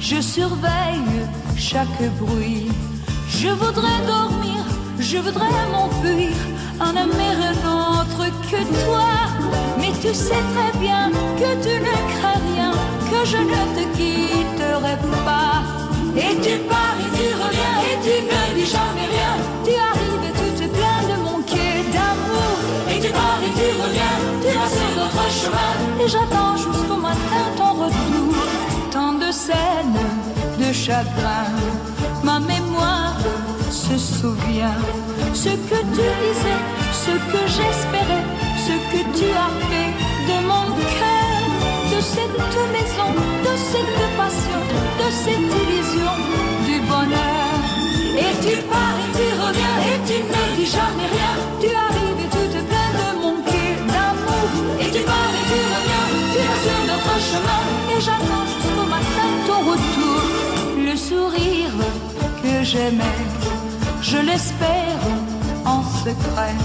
je surveille chaque bruit. Je voudrais dormir, je voudrais m'enfuir, en aimer un autre que toi. Mais tu sais très bien que tu ne crains rien, que je ne te quitterai pas. Et tu pars et tu reviens et tu ne dis jamais rien. Tu arrives et tu te plains de manquer d'amour. Et tu pars et tu reviens, tu vas sur notre chemin. Et j'attends ma mémoire se souvient. Ce que tu disais, ce que j'espérais, ce que tu as fait de mon cœur, de cette maison, de cette passion, de cette illusion du bonheur. Et tu pars tu sourire que j'aimais, je l'espère en secret.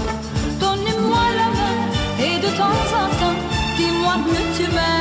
Donne-moi la main et de temps en temps, dis-moi que tu m'aimes.